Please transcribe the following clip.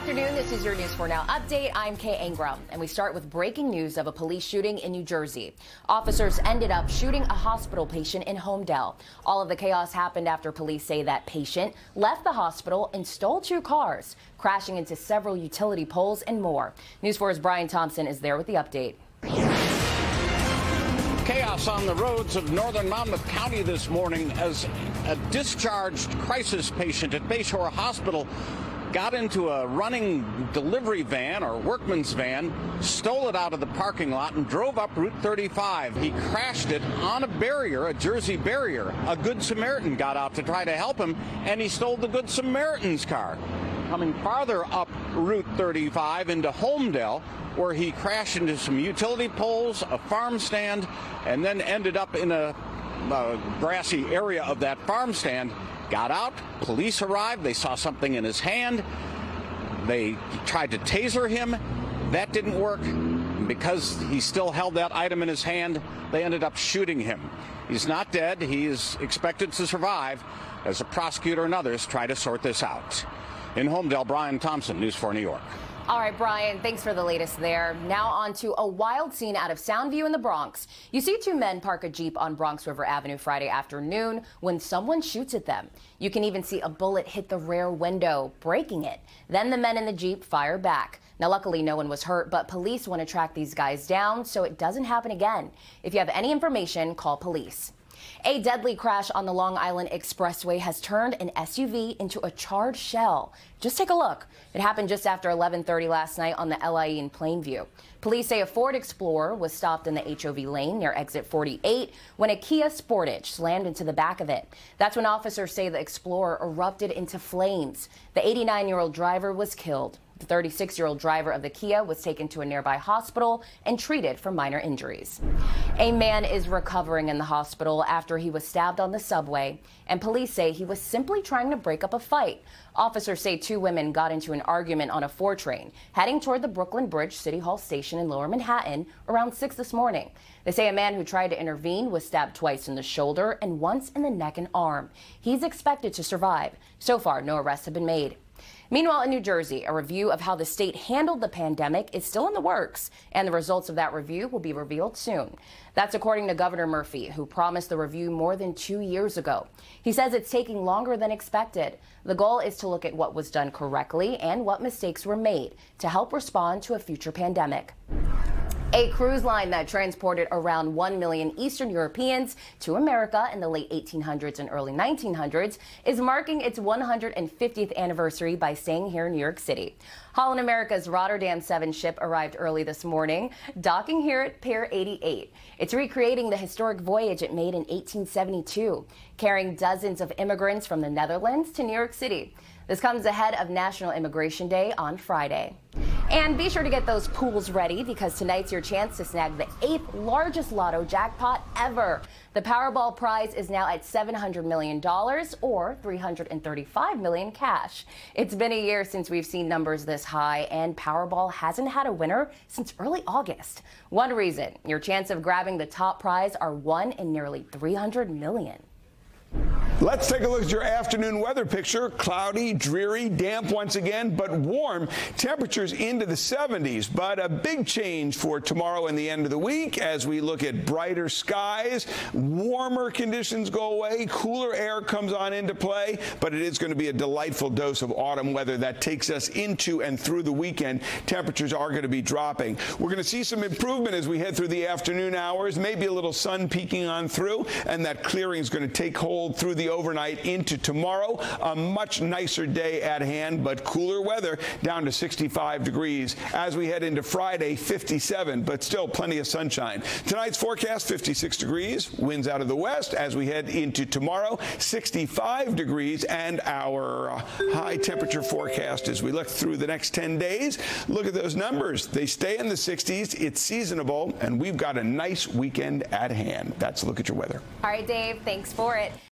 afternoon. This is your News 4 Now update. I'm Kay Angrum, and we start with breaking news of a police shooting in New Jersey. Officers ended up shooting a hospital patient in Holmdel. All of the chaos happened after police say that patient left the hospital and stole two cars, crashing into several utility poles and more. News 4's Brian Thompson is there with the update. Chaos on the roads of northern Monmouth County this morning as a discharged crisis patient at Bayshore Hospital got into a running delivery van or workman's van, stole it out of the parking lot, and drove up Route 35. He crashed it on a barrier, a Jersey barrier. A Good Samaritan got out to try to help him, and he stole the Good Samaritan's car. Coming farther up Route 35 into Holmdel, where he crashed into some utility poles, a farm stand, and then ended up in a, a grassy area of that farm stand got out. Police arrived. They saw something in his hand. They tried to taser him. That didn't work. Because he still held that item in his hand, they ended up shooting him. He's not dead. He is expected to survive as the prosecutor and others try to sort this out. In Holmdel, Brian Thompson, News 4 New York. All right, Brian, thanks for the latest there. Now on to a wild scene out of Soundview in the Bronx. You see two men park a Jeep on Bronx River Avenue Friday afternoon when someone shoots at them. You can even see a bullet hit the rear window, breaking it. Then the men in the Jeep fire back. Now, luckily, no one was hurt, but police want to track these guys down so it doesn't happen again. If you have any information, call police. A deadly crash on the Long Island Expressway has turned an SUV into a charred shell. Just take a look. It happened just after 11:30 last night on the LIE in Plainview. Police say a Ford Explorer was stopped in the HOV lane near exit 48 when a Kia Sportage slammed into the back of it. That's when officers say the Explorer erupted into flames. The 89-year-old driver was killed. The 36 year old driver of the Kia was taken to a nearby hospital and treated for minor injuries. A man is recovering in the hospital after he was stabbed on the subway, and police say he was simply trying to break up a fight. Officers say two women got into an argument on a 4 train heading toward the Brooklyn Bridge City Hall station in lower Manhattan around 6 this morning. They say a man who tried to intervene was stabbed twice in the shoulder and once in the neck and arm. He's expected to survive. So far, no arrests have been made. Meanwhile, in New Jersey, a review of how the state handled the pandemic is still in the works, and the results of that review will be revealed soon. That's according to Governor Murphy, who promised the review more than two years ago. He says it's taking longer than expected. The goal is to look at what was done correctly and what mistakes were made to help respond to a future pandemic. A cruise line that transported around 1 million Eastern Europeans to America in the late 1800s and early 1900s is marking its 150th anniversary by staying here in New York City. Holland America's Rotterdam 7 ship arrived early this morning, docking here at Pier 88. It's recreating the historic voyage it made in 1872, carrying dozens of immigrants from the Netherlands to New York City. This comes ahead of National Immigration Day on Friday. And be sure to get those pools ready because tonight's your chance to snag the eighth largest lotto jackpot ever. The Powerball prize is now at $700 million or 335 million cash. It's been a year since we've seen numbers this high, and Powerball hasn't had a winner since early August. One reason your chance of grabbing the top prize are one in nearly 300 million. Let's take a look at your afternoon weather picture. Cloudy, dreary, damp once again, but warm. Temperatures into the 70s, but a big change for tomorrow and the end of the week as we look at brighter skies. Warmer conditions go away, cooler air comes on into play, but it is going to be a delightful dose of autumn weather that takes us into and through the weekend. Temperatures are going to be dropping. We're going to see some improvement as we head through the afternoon hours, maybe a little sun peeking on through, and that clearing is going to take hold through the overnight into tomorrow. A much nicer day at hand, but cooler weather down to 65 degrees. As we head into Friday, 57, but still plenty of sunshine. Tonight's forecast, 56 degrees, winds out of the west. As we head into tomorrow, 65 degrees, and our high temperature forecast as we look through the next 10 days. Look at those numbers. They stay in the 60s. It's seasonable, and we've got a nice weekend at hand. That's a look at your weather. All right, Dave, thanks for it.